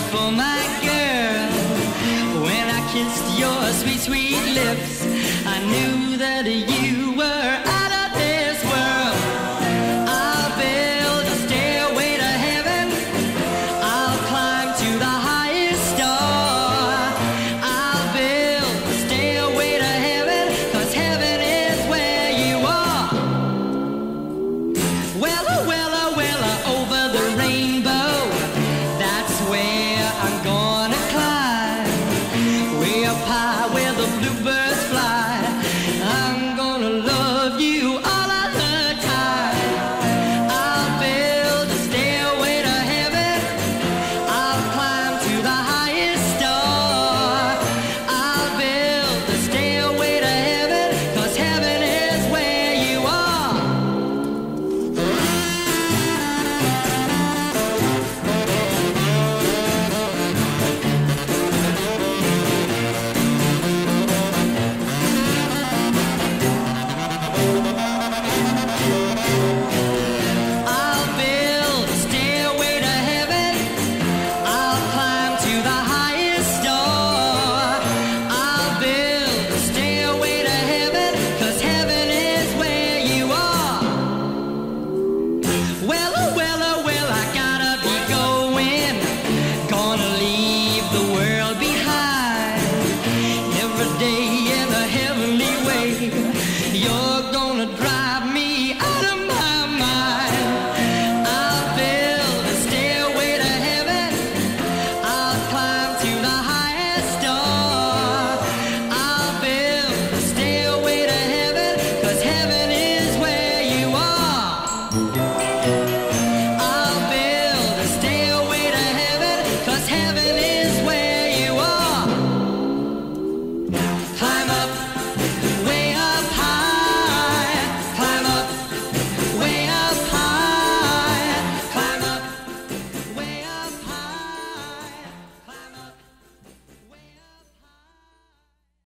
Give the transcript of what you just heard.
for my girl. When I kissed your sweet, sweet lips, I knew that you were the bluebird.